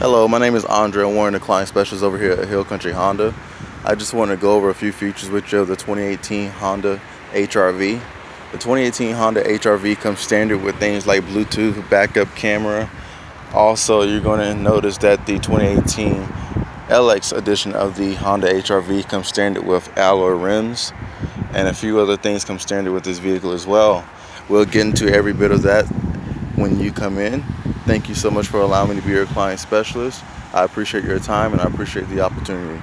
Hello, my name is Andre I'm Warren, the client specialist over here at Hill Country Honda. I just want to go over a few features with you of the 2018 Honda HRV. The 2018 Honda HRV comes standard with things like Bluetooth, backup camera. Also, you're going to notice that the 2018 LX edition of the Honda HRV comes standard with alloy rims and a few other things come standard with this vehicle as well. We'll get into every bit of that when you come in. Thank you so much for allowing me to be your client specialist. I appreciate your time and I appreciate the opportunity.